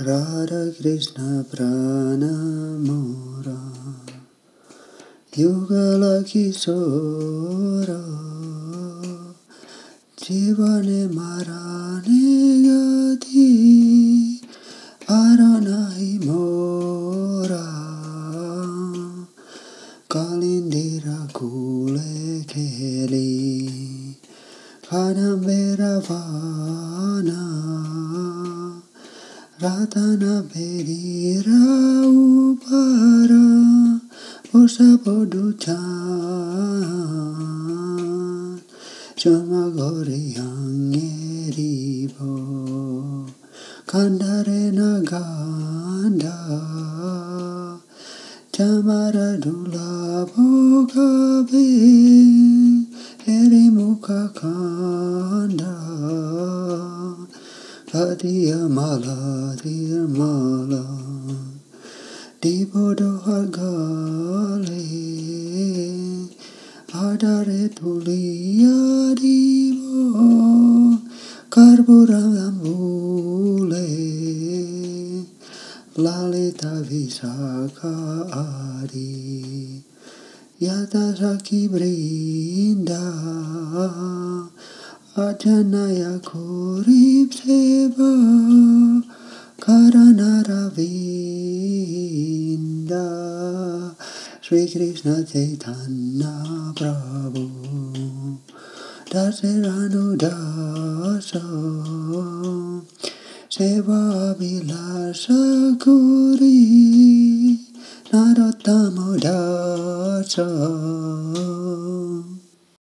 Radha Krishna Pranamora Yugala Kisora Jivane Marane Gati Aranahi Mora Kalindira Kule Keli Kanambera Vana Ratana Perira Upara Usa Poduchan Chama Gori Angeribo Kandare Naganda Chamara Dula La dia mala, dear mala, dibodo hargale, adare tulia dibo, carburam ambule, lalita visaka ari, yatasaki brinda, Ajanaya Kurip Seva Karanaravinda Sri Krishna Chaitanya Prabhu Dasaranu Dasa Seva Vilasa Kuri Narottamo Dasa